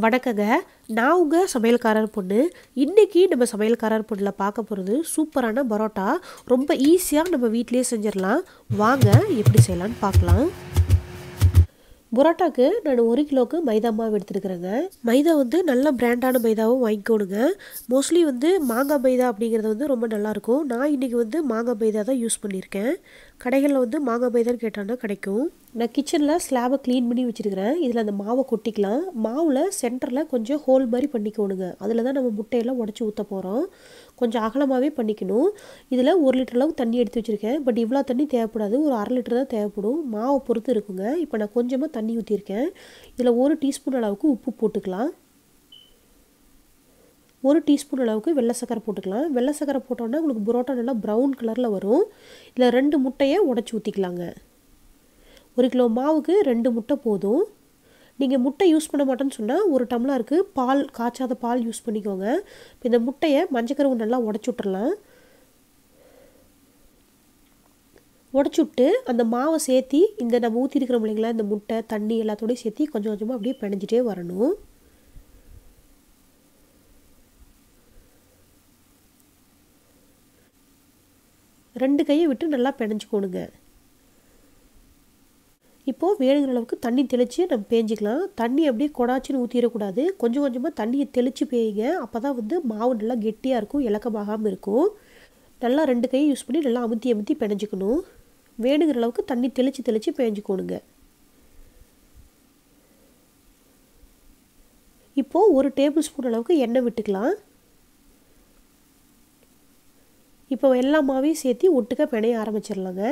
வணக்கங்க. நான் உங்கள் சமையல்காரர் பொண்ணு. இன்றைக்கி நம்ம சமையல்காரர் பொண்ணில் பார்க்க போகிறது சூப்பரான பரோட்டா. ரொம்ப ஈஸியாக நம்ம வீட்டிலேயே செஞ்சிடலாம். வாங்க எப்படி செய்யலான்னு பார்க்கலாம். பரோட்டாக்கு நான் ஒரு கிலோவுக்கு மைதா மாவு எடுத்துருக்குறேங்க. மைதா வந்து நல்ல பிராண்டான மைதாவும் வாங்கிக்கோணுங்க. மோஸ்ட்லி வந்து மாங்காய் மைதா அப்படிங்கிறது வந்து ரொம்ப நல்லாயிருக்கும் நான் இன்றைக்கி வந்து மாங்காய் மைதா தான் யூஸ் பண்ணியிருக்கேன். கடைகளில் வந்து மாங்காய் மைதான்னு கேட்டாங்கன்னா கிடைக்கும். நான் கிச்சனில் ஸ்லாபை க்ளீன் பண்ணி வச்சுருக்கிறேன். இதில் அந்த மாவை கொட்டிக்கலாம். மாவில் சென்டரில் கொஞ்சம் ஹோல் மாதிரி பண்ணிக்கோணுங்க. அதில் தான் நம்ம முட்டையெல்லாம் உடச்சி ஊற்ற போகிறோம் கொஞ்சம் அகலமாகவே பண்ணிக்கணும். இதில் ஒரு லிட்டர் அளவு தண்ணி எடுத்து வச்சுருக்கேன். பட் இவ்வளோ தண்ணி தேவைப்படாது. ஒரு அரை லிட்டர் தான் தேவைப்படும். மாவை பொறுத்து இருக்குங்க. இப்போ நான் கொஞ்சமாக தண்ணி ஊற்றிருக்கேன் இதில் ஒரு டீஸ்பூன் அளவுக்கு உப்பு போட்டுக்கலாம். ஒரு டீஸ்பூன் அளவுக்கு வெள்ளை சக்கரை போட்டுக்கலாம். வெள்ளை சக்கரை போட்டோன்னா உங்களுக்கு புரோட்டா நல்லா ப்ரௌன் கலரில் வரும். இதில் ரெண்டு முட்டையை உடச்சி ஊற்றிக்கலாங்க ஒரு கிலோ மாவுக்கு ரெண்டு முட்டை போதும். நீங்கள் முட்டை யூஸ் பண்ண மாட்டேன்னு சொன்னால் ஒரு டம்ளருக்கு பால் காய்ச்சாத பால் யூஸ் பண்ணிக்கோங்க. இப்போ இந்த முட்டையை மஞ்சக்கரவு நல்லா உடச்சி விட்டுறலாம். உடச்சி விட்டு அந்த மாவை சேர்த்தி இந்த நம்ம ஊற்றிருக்கிறோம் இல்லைங்களா இந்த முட்டை தண்ணி எல்லாத்தோடையும் சேர்த்தி கொஞ்சம் கொஞ்சமாக அப்படியே பிணைஞ்சிட்டே வரணும். ரெண்டு கையை விட்டு நல்லா பிணைஞ்சிக்கோணுங்க. இப்போது வேணுங்கிற அளவுக்கு தண்ணி தெளித்து நம்ம பேஞ்சிக்கலாம். தண்ணி அப்படியே கொடாச்சின்னு ஊற்றிடக்கூடாது கொஞ்சம் கொஞ்சமாக தண்ணியை தெளித்து பேயுங்க. அப்போ தான் வந்து மாவு நல்லா கெட்டியாக இருக்கும் இலக்கமாகாமல் இருக்கும். நல்லா ரெண்டு கையை யூஸ் பண்ணி நல்லா அமுத்தி அமுத்தி பிணைஞ்சிக்கணும். வேணுங்கிற அளவுக்கு தண்ணி தெளித்து தெளித்து பேஞ்சிக்கோணுங்க. இப்போது ஒரு டேபிள் ஸ்பூன் அளவுக்கு எண்ணெய் விட்டுக்கலாம். இப்போ எல்லா மாவையும் சேர்த்து ஒட்டுக்க பிணைய ஆரம்பிச்சிடலாங்க.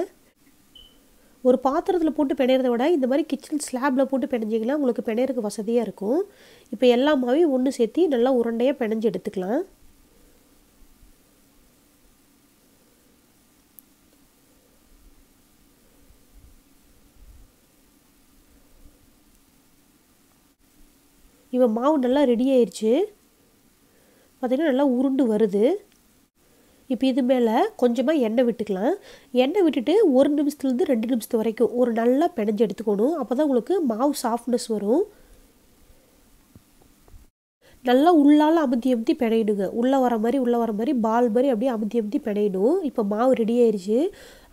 ஒரு பாத்திரத்தில் போட்டு பிணையிறத விட இந்த மாதிரி கிச்சன் ஸ்லாப்பில் போட்டு பிணைஞ்சிங்கன்னா உங்களுக்கு பிணையறதுக்கு வசதியாக இருக்கும். இப்போ எல்லா மாவையும் ஒன்று சேர்த்து நல்லா உருண்டையாக பிணைஞ்சு எடுத்துக்கலாம். இப்போ மாவு நல்லா ரெடி ஆயிடுச்சு பார்த்திங்கன்னா நல்லா உருண்டு வருது. இப்போ இது மேலே கொஞ்சமாக எண்ணெய் விட்டுக்கலாம். எண்ணெய் விட்டுட்டு ஒரு நிமிஷத்துலேருந்து ரெண்டு நிமிஷத்து வரைக்கும் ஒரு நல்லா பிணைஞ்சு எடுத்துக்கணும். அப்போ தான் உங்களுக்கு மாவு சாஃப்ட்னஸ் வரும். நல்லா உள்ளால் அமுத்தி அமுத்தி பிணையிடுங்க உள்ளே வர மாதிரி உள்ளே வர மாதிரி பால் மாதிரி அப்படியே அமுத்தி அமுத்தி பிணையிடும் இப்போ மாவு ரெடி ஆயிடுச்சு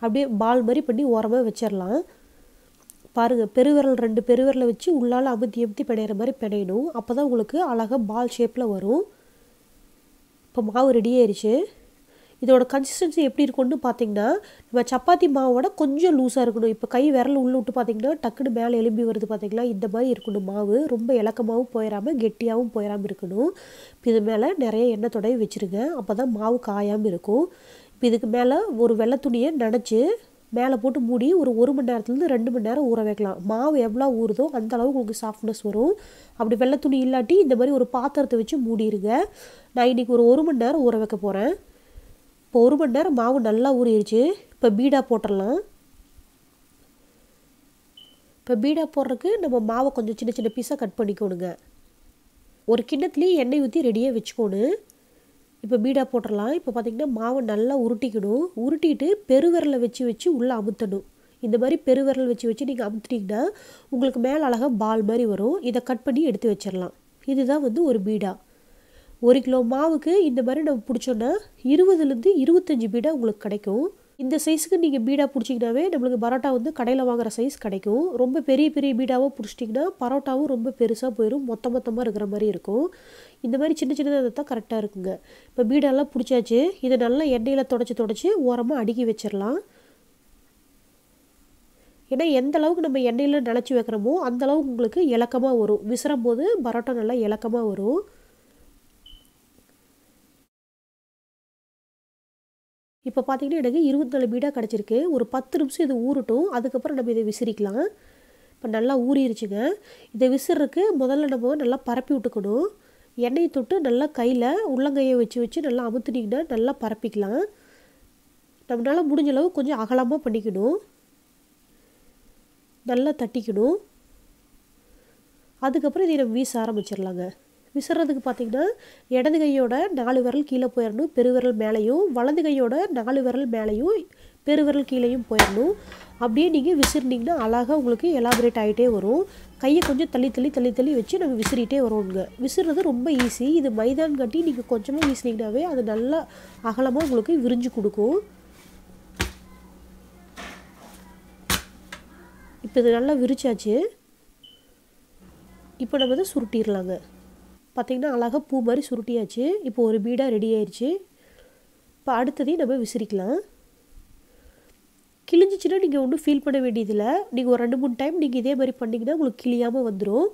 அப்படியே பால் மாதிரி பண்ணி ஓரமாக வச்சிடலாம் பாருங்கள் பெருவிரல் ரெண்டு பெருவிரலை வச்சு உள்ளால் அமுத்தி அமுத்தி பிணையிற மாதிரி பிணையணும். அப்போ தான் உங்களுக்கு அழகாக பால் ஷேப்பில் வரும். இப்போ மாவு ரெடி ஆயிடுச்சு இதோட கன்சிஸ்டன்சி எப்படி இருக்கும்னு பார்த்தீங்கன்னா நம்ம சப்பாத்தி மாவோட கொஞ்சம் லூஸாக இருக்கணும். இப்போ கை விரல் உள்ள விட்டு பார்த்தீங்கன்னா டக்குன்னு மேலே எலும்பி வருது பார்த்தீங்களா இந்த மாதிரி இருக்கணும். மாவு ரொம்ப இலக்கமாகவும் போயிடாமல் கெட்டியாகவும் போயிடாமல் இருக்கணும். இப்போ இது மேலே நிறைய எண்ணெய் தொடவி வச்சுருங்க. அப்போ தான் மாவு காயாமல் இருக்கும். இப்போ இதுக்கு மேலே ஒரு வெள்ளை துணியை நனைச்சி மேலே போட்டு மூடி ஒரு ஒரு மணி நேரத்துலேருந்து ரெண்டு மணி நேரம் ஊற வைக்கலாம். மாவு எவ்வளோ ஊறுதோ அந்த அளவுக்கு உங்களுக்கு சாஃப்ட்னஸ் வரும். அப்படி வெள்ளை துணி இல்லாட்டி இந்த மாதிரி ஒரு பாத்திரத்தை வச்சு மூடிடுங்க நான் இன்றைக்கி ஒரு ஒரு மணி நேரம் ஊற வைக்க போகிறேன் இப்போ ஒரு மணி நேரம் மாவு நல்லா ஊறிடுச்சு. இப்போ பீடா போட்டுடலாம். இப்போ பீடா போடுறதுக்கு நம்ம மாவை கொஞ்சம் சின்ன சின்ன பீஸாக கட் பண்ணிக்கோணுங்க. ஒரு கிண்ணத்துலேயும் எண்ணெய் ஊற்றி ரெடியாக வச்சுக்கோணும் இப்போ பீடா போட்டுடலாம். இப்போ பார்த்திங்கன்னா மாவை நல்லா உருட்டிக்கணும். உருட்டிட்டு பெருவிரலை வச்சு வச்சு உள்ளே அமுத்தணும். இந்த மாதிரி பெருவிரல் வச்சு வச்சு நீங்கள் அமுத்துட்டிங்கன்னா உங்களுக்கு மேலே அழகாக பால் மாதிரி வரும். இதை கட் பண்ணி எடுத்து வச்சிடலாம். இதுதான் வந்து ஒரு பீடா. ஒரு கிலோ மாவுக்கு இந்த மாதிரி நம்ம பிடிச்சோன்னா இருபதுலேருந்து இருபத்தஞ்சி பீடா உங்களுக்கு கிடைக்கும். இந்த சைஸுக்கு நீங்கள் பீடா பிடிச்சிங்கனாவே நம்மளுக்கு பரோட்டா வந்து கடையில் வாங்குகிற சைஸ் கிடைக்கும். ரொம்ப பெரிய பெரிய பீடாவாக பிடிச்சிட்டிங்கன்னா பரோட்டாவும் ரொம்ப பெருசாக போயிடும் மொத்த மொத்தமாக இருக்கிற மாதிரி இருக்கும். இந்த மாதிரி சின்ன சின்னதாக தான் கரெக்டாக இருக்குங்க. இப்போ பீடாலாம் பிடிச்சாச்சு. இதை நல்லா எண்ணெயில் தொடச்சி தொடச்சி ஓரமாக அடுக்கி வச்சிடலாம். ஏன்னா எந்த அளவுக்கு நம்ம எண்ணெயில் நினச்சி வைக்கிறோமோ அந்த அளவுக்கு உங்களுக்கு இலக்கமாக வரும். விசிறும் போது பரோட்டா நல்லா இலக்கமாக வரும். இப்போ பார்த்தீங்கன்னா எனக்கு இருபத்தி நாலு பீடாக கிடச்சிருக்கு. ஒரு பத்து நிமிஷம் இது ஊறட்டும். அதுக்கப்புறம் நம்ம இதை விசிறிக்கலாம். இப்போ நல்லா ஊறிடுச்சுங்க இதை விசிறதுக்கு முதல்ல நம்ம நல்லா பரப்பி விட்டுக்கணும். எண்ணெயை தொட்டு நல்லா கையில் உள்ளங்கையை வச்சு வச்சு நல்லா அமுத்துனிங்கன்னா நல்லா பரப்பிக்கலாம். நம்மளால் முடிஞ்ச அளவு கொஞ்சம் அகலமாக பண்ணிக்கணும். நல்லா தட்டிக்கணும். அதுக்கப்புறம் இதை நம்ம வீச ஆரம்பிச்சிடலாங்க. விசிறதுக்கு பார்த்திங்கன்னா இடது கையோட நாலு விரல் கீழே போயிடணும் பெருவிரல் மேலேயும் வலது கையோட நாலு விரல் மேலேயும் பெருவிரல் கீழேயும் போயிடணும் அப்படியே நீங்கள் விசிறினீங்கன்னா அழகாக உங்களுக்கு எலாபரேட் ஆகிட்டே வரும். கையை கொஞ்சம் தள்ளி தள்ளி தள்ளி தள்ளி வச்சு நம்ம விசிறிட்டே வருவோங்க விசிறது ரொம்ப ஈஸி இது மைதான் கட்டி நீங்கள் கொஞ்சமாக வீசினீங்கன்னாவே அது நல்லா அகலமாக உங்களுக்கு விரிஞ்சு கொடுக்கும். இப்போ இது நல்லா விரிச்சாச்சு. இப்போ நம்ம இதை சுருட்டிடலாங்க பார்த்திங்கன்னா அழகாக பூ மாதிரி சுருட்டியாச்சு. இப்போ ஒரு பீடாக ரெடி ஆயிடுச்சு இப்போ அடுத்ததையும் நம்ம விசிறிக்கலாம். கிழிஞ்சிச்சுன்னா நீங்கள் ஒன்றும் ஃபீல் பண்ண வேண்டியதில்லை. நீங்கள் ஒரு ரெண்டு மூணு டைம் நீங்கள் இதே மாதிரி பண்ணிங்கன்னா உங்களுக்கு கிழியாமல் வந்துடும்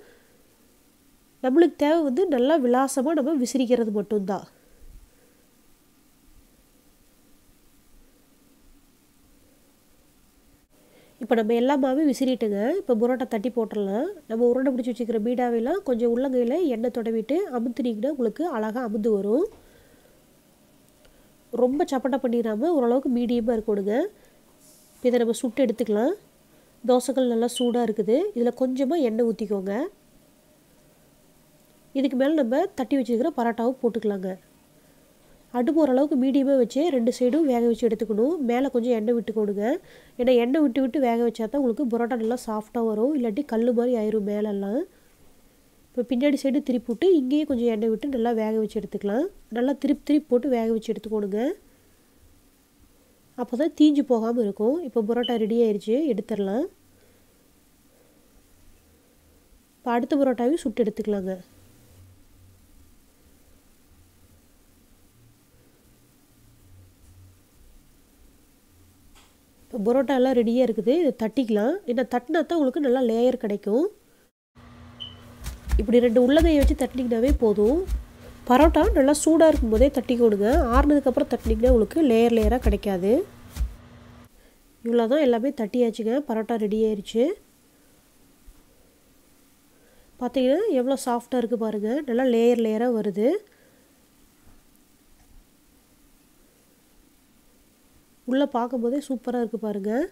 நம்மளுக்கு தேவை வந்து நல்லா விலாசமாக நம்ம விசிறிக்கிறது மட்டும்தான். இப்போ நம்ம எல்லாமாவே விசிறிட்டுங்க. இப்போ புரோட்டா தட்டி போட்டுடலாம் நம்ம உருண்டை பிடிச்சி வச்சுக்கிற பீடாவெல்லாம் கொஞ்சம் உள்ளங்கையில் எண்ணெய் தொடவிட்டு அமுத்துனீங்கன்னா உங்களுக்கு அழகாக அமுந்து வரும். ரொம்ப சப்பட்டை பண்ணிடாமல் ஓரளவுக்கு மீடியமாக இருக்கணுங்க. இதை நம்ம சுட்டு எடுத்துக்கலாம். தோசைகள் நல்லா சூடாக இருக்குது. இதில் கொஞ்சமாக எண்ணெய் ஊற்றிக்கோங்க இதுக்கு மேலே நம்ம தட்டி வச்சுருக்கிற பரோட்டாவும் போட்டுக்கலாங்க. அடுப்பு ஓரளவுக்கு மீடியமாக வச்சு ரெண்டு சைடும் வேக வச்சு எடுத்துக்கணும். மேலே கொஞ்சம் எண்ணெய் விட்டுக்கணுங்க ஏன்னா எண்ணெய் விட்டு விட்டு வேக வச்சா தான் உங்களுக்கு பரோட்டா நல்லா சாஃப்டாக வரும். இல்லாட்டி கல் மாதிரி ஆயிரும் மேலெல்லாம். இப்போ பின்னாடி சைடு திருப்பி விட்டு இங்கேயே கொஞ்சம் எண்ணெய் விட்டு நல்லா வேக வச்சு எடுத்துக்கலாம். நல்லா திருப்பி திருப்பி போட்டு வேக வச்சு எடுத்துக்கணுங்க. அப்போ தான் தீஞ்சு போகாமல் இருக்கும். இப்போ பரோட்டா ரெடி ஆயிடுச்சு எடுத்துடலாம். இப்போ அடுத்த பரோட்டாவையும் சுட்டு எடுத்துக்கலாங்க. பரோட்டாலாம் பரோட்டா எல்லாம் ரெடியாக இருக்குது. இதை தட்டிக்கலாம். இதை தட்டினா தான் உங்களுக்கு நல்லா லேயர் கிடைக்கும். இப்படி ரெண்டு உள்ளங்கையை வச்சு தட்டினீங்கனாவே போதும். பரோட்டா நல்லா சூடாக இருக்கும் போதே தட்டிக்கோடுங்க ஆறுனதுக்கப்புறம் தட்டினீங்கன்னா உங்களுக்கு லேயர் லேயராக கிடைக்காது. இவ்வளோ தான் எல்லாமே தட்டியாச்சுங்க. பரோட்டா ரெடி ஆயிடுச்சு பார்த்தீங்கன்னா எவ்வளோ சாஃப்டாக இருக்குது பாருங்கள் நல்லா லேயர் லேயராக வருது. உள்ளே பார்க்கும்போதே சூப்பராக இருக்குது பாருங்கள்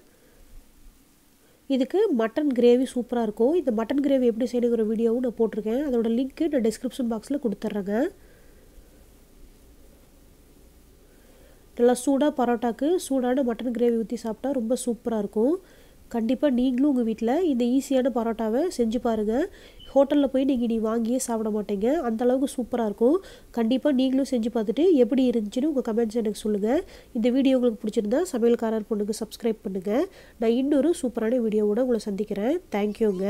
இதுக்கு மட்டன் கிரேவி சூப்பராக இருக்கும். இந்த மட்டன் கிரேவி எப்படி செய்யணுங்கிற வீடியோவும் நான் போட்டிருக்கேன். அதோட லிங்க்கு நான் டிஸ்கிரிப்ஷன் பாக்ஸில் கொடுத்துட்றேங்க. நல்லா சூடாக பரோட்டாக்கு சூடான மட்டன் கிரேவி ஊற்றி சாப்பிட்டா ரொம்ப சூப்பராக இருக்கும். கண்டிப்பாக நீங்களும் உங்கள் வீட்டில் இந்த ஈஸியான பரோட்டாவை செஞ்சு பாருங்கள் ஹோட்டலில் போய் நீங்கள் நீ வாங்கியே சாப்பிட மாட்டீங்க. அந்தளவுக்கு சூப்பராக இருக்கும். கண்டிப்பாக நீங்களும் செஞ்சு பார்த்துட்டு எப்படி இருந்துச்சுன்னு உங்கள் கமெண்ட்ஸ் எனக்கு சொல்லுங்கள் இந்த வீடியோ உங்களுக்கு பிடிச்சிருந்தா சமையல்காரர் பொண்ணுக்கு சப்ஸ்கிரைப் பண்ணுங்கள் நான் இன்னொரு சூப்பரான வீடியோவோட உங்களை சந்திக்கிறேன். தேங்க்யூங்க